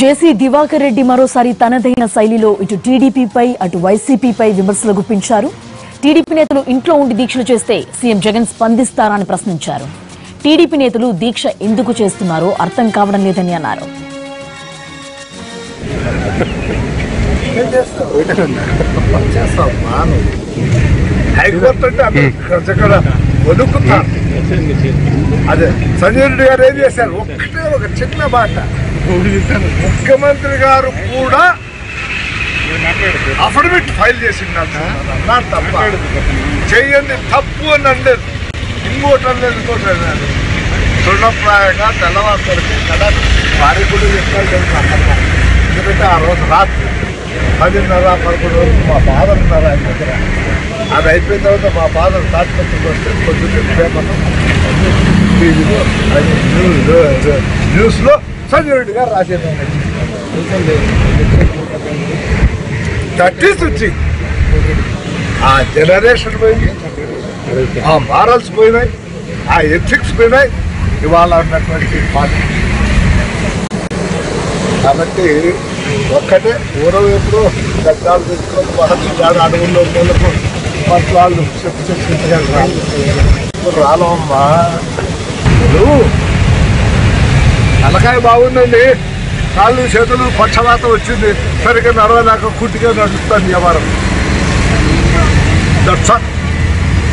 జేసీ దివాకర్ రెడ్డి మరోసారి తనదైన శైలిలో ఇటు టీడీపీపై అటు వైసీపీపై విమర్శలు గుప్పించారు. టీడీపీ నేతలు ఇంట్లో ఉండి దీక్షలు చేస్తే సీఎం జగన్ స్పందిస్తారా అని ప్రశ్నించారు. టీడీపీ నేతలు దీక్ష ఎందుకు చేస్తున్నారో అర్థం కావడం లేదని అన్నారు. చేస్తాం మాను హైకోర్టు అంటే అక్కడ వదుకుతారు అదే సంజయ్ రెడ్డి గారు ఏం చేశారు? ఒక్కటే ఒక చిన్న మాట. ముఖ్యమంత్రి గారు కూడా అఫిడవిట్ ఫైల్ చేసిండు అన్నారు తప్ప. చెయ్యండి తప్పు అని అనలేదు. ఇంకోటి అనలేదు ఇంకోటి అన్నారు తృణప్రాయంగా తెల్లవారుతలకి కదా వారికి కూడా చెప్పాలి. ఎందుకంటే ఆ రోజు రాత్రి పదిన్నర పదకొండు వరకు మా ఫాదర్ ఉన్నారు ఆయన దగ్గర. అది అయిపోయిన తర్వాత మా ఫాదర్ తాత్పత్రికి వస్తే పొద్దున్న పేపర్ టీవీలో న్యూస్లో సంజయ్ రెడ్డి గారు రాసేది దట్ ఈస్ వచ్చి ఆ జనరేషన్ పోయింది ఆ మారల్స్ పోయినాయి ఆ ఎథిక్స్ పోయినాయి ఇవాళ ఉన్నటువంటి పార్టీ కాబట్టి ఒక్కటే పూర్వం ఎప్పుడు దగ్గరాలు తీసుకొని వాళ్ళకి చాలా అడవుల్లో మూలకు పట్ల వాళ్ళు చెప్పు చెప్పు రాలమ్మా నువ్వు తలకాయ బాగుందండి. కాళ్ళు చేతులు పక్షవాత వచ్చింది సరిగ్గా నడవలేక కుట్టిగా నడుస్తాను వ్యవహారం that's all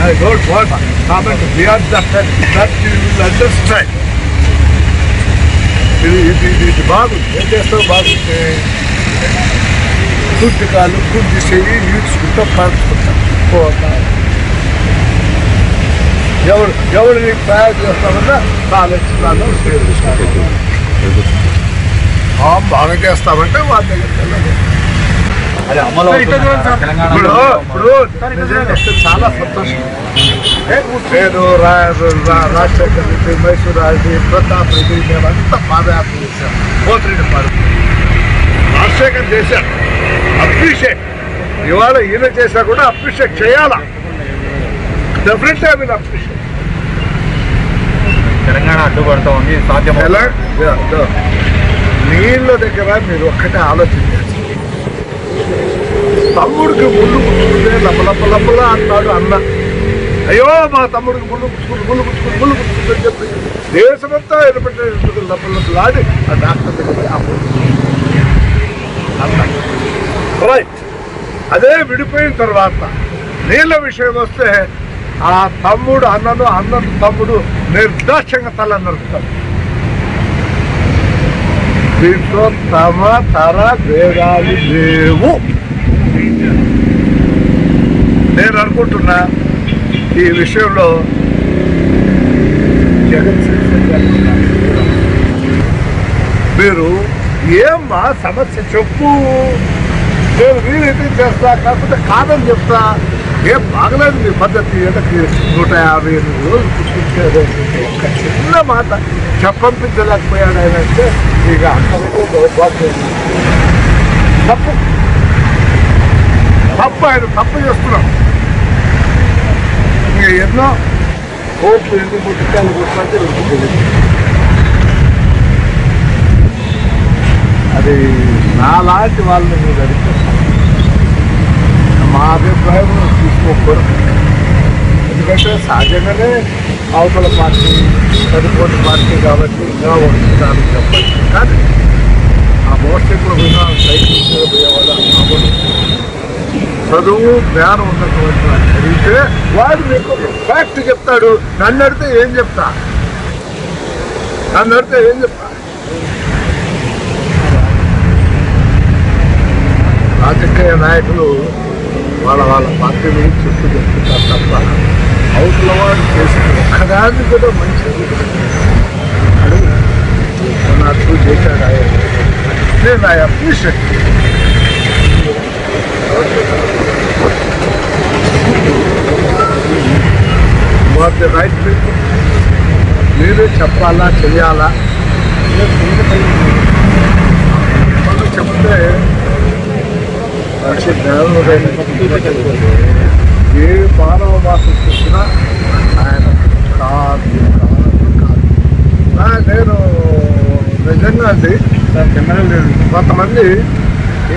I don't want comment beyond that that you will understand ఇది ఇది ఇది ఇది బాగుంది ఏం చేస్తావు బాగుంటే కుట్టి కాలు కుట్టి చెయ్యి ఈడ్చుకుంటా పాడుకుంటా పోతా ఎవరు ఎవరు నీకు తయారు చేస్తామన్నా కాలేజ్ బాగా చేస్తామంటే వాళ్ళ? తెలంగాణ ఇప్పుడు ఇప్పుడు చాలా సంతోషం. నేను రాజశేఖర్ రెడ్డి మైసూర్ రెడ్డి ప్రతాప్ రెడ్డి మేమంతా పాదయాత్ర చేశాం పోతిరెడ్డి పాడు రాజశేఖర్ చేశారు. అప్రిషియేట్ ఇవాళ ఈయన చేశా కూడా అప్రిషియేట్ చేయాలా. Definitely I will appreciate Telangana అడ్డుపడతా ఉంది సాధ్యం నీళ్ళ దగ్గర మీరు ఒక్కటే ఆలోచించాలి తమ్ముడికి ముళ్ళు పుచ్చుకుంటే లపలప లపల అంటాడు అన్న. అయ్యో మా తమ్ముడికి ముళ్ళు పుచ్చుకుని ముళ్ళు పుచ్చుకుని ముళ్ళు పుచ్చుకుంటే చెప్పి దేశమంతా ఎడపెట్టే లపలపలాడి ఆ డాక్టర్ దగ్గర అన్న రైట్ అదే విడిపోయిన తర్వాత నీళ్ళ విషయం వస్తే ఆ తమ్ముడు అన్నను అన్నను తమ్ముడు నిర్దాక్ష్యంగా తల నరుకుతాడు దీంట్లో తమ తర భేదాలు లేవు. నేను అనుకుంటున్నా ఈ విషయంలో జగన్ ఏం మా మీరు ఏమ్మా సమస్య చెప్పు. నేను వీలైతే చేస్తా కాకపోతే కాదని చెప్తా. ఏం బాగలేదు మీ పద్ధతి. అంటే నూట యాభై ఎనిమిది రోజులు ఒక్క చిన్న మాట చెప్పంపించలేకపోయాడు ఆయన అంటే ఇక అక్కడికే దౌర్భాగ్యం. తప్పు తప్పు ఆయన తప్పు చేస్తున్నాం ఇంకా ఎన్నో కోట్లు ఎందుకు ముట్టికాయలు కొట్టినట్టు ఉంటుంది అది నాలాంటి వాళ్ళని మీరు అడిగితే మా అభిప్రాయం తీసుకోకూడదు ఎందుకంటే సహజంగానే అవతల పార్టీ చదువుకోని పార్టీ కాబట్టి ఇంకా వస్తుందని చెప్పచ్చు. కానీ ఆ మోస్ట్ ఇప్పుడు పోయినా సైకిల్ పోయేవాళ్ళు ఆ చదువు జ్ఞానం ఉన్నటువంటి వాడిని అడిగితే వాడు మీకు ఫ్యాక్ట్ చెప్తాడు. నన్ను అడిగితే ఏం చెప్తా? నన్ను అడిగితే ఏం చెప్తా? రాజకీయ నాయకులు వాళ్ళ వాళ్ళ పార్టీలు చుట్టూ చెప్తుంటారు తప్ప అవతల వాడు చేసిన ఒక్కదాన్ని కూడా మంచిది అడుగు నాకు చేశాడు ఆయన నేను I appreciate the right people మీరే చెప్పాలా చెయ్యాలా మనం చెప్తే మంచి జ్ఞానోదయం ఏ మానవ మాసం చూసినా ఆయన కాదు కాదు, కాదు. నేను నిజంగా అండి కొంతమంది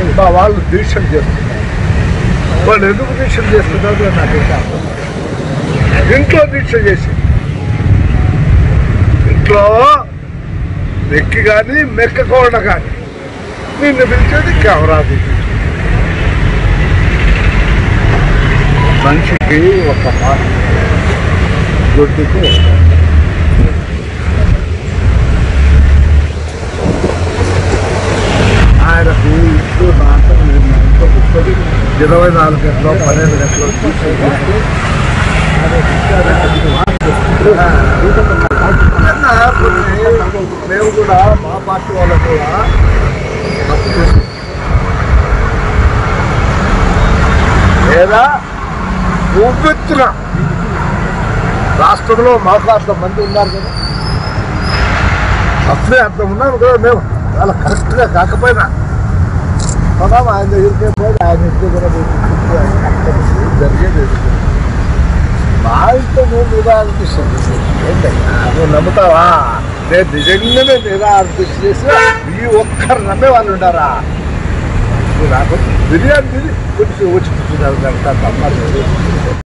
ఇంకా వాళ్ళు దీక్షలు చేస్తున్నారు. వాళ్ళు ఎందుకు దీక్షలు చేస్తున్నారు నాకు ఇంట్లో దీక్ష చేసి ఇంట్లో మెక్కి కానీ మెక్కకుండా కానీ నిన్ను పిలిచేది కెమెరా దిగి మనిషికి ఒక మాట గుడ్డికి ఒక మాట. ఆయనకు ఇల్లు నాటం నేను మా ఇంట్లో కూర్చొని ఇరవై నాలుగు గంటలు పన్నెండు గంటలు కూర్చొని నిన్న కొన్ని మేము కూడా మా పార్టీ వాళ్ళకు కూడా తప్పు చేసాం. లేదా ఉవ్వెత్తున రాష్ట్రంలో మాకు అంత మంది ఉన్నారు కదా. అప్పుడే అంత ఉన్నాను కదా మేము. చాలా కరెక్ట్గా కాకపోయినా. మనం ఆయన దగ్గరికే పోయి ఆయన ఇంటి జరిగేది మా ఇంట్లో నువ్వు నిరాకరిస్తుంది ఏంటయ్యా నువ్వు నమ్ముతావా? నేను నిజంగానే నిరాకరిస్తూ చేసి ఈ ఒక్కరు నమ్మే వాళ్ళు ఉండారా? 그 나도 느리야 느리 그래서 어찌 부지나고 그냥 딱 맞맞아